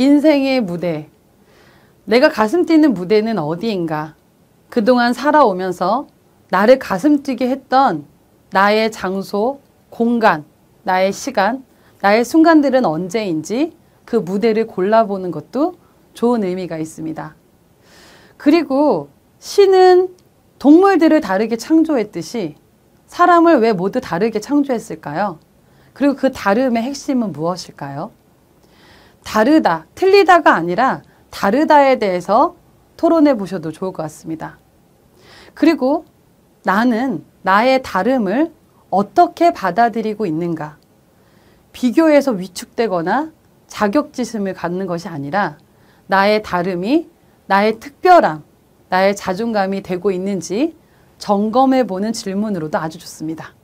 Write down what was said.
인생의 무대. 내가 가슴 뛰는 무대는 어디인가? 그동안 살아오면서 나를 가슴 뛰게 했던 나의 장소, 공간, 나의 시간, 나의 순간들은 언제인지 그 무대를 골라보는 것도 좋은 의미가 있습니다. 그리고 신은 동물들을 다르게 창조했듯이 사람을 왜 모두 다르게 창조했을까요? 그리고 그 다름의 핵심은 무엇일까요? 다르다, 틀리다가 아니라 다르다에 대해서 토론해 보셔도 좋을 것 같습니다. 그리고 나는 나의 다름을 어떻게 받아들이고 있는가? 비교해서 위축되거나 자격지심을 갖는 것이 아니라 나의 다름이 나의 특별함, 나의 자존감이 되고 있는지 점검해 보는 질문으로도 아주 좋습니다.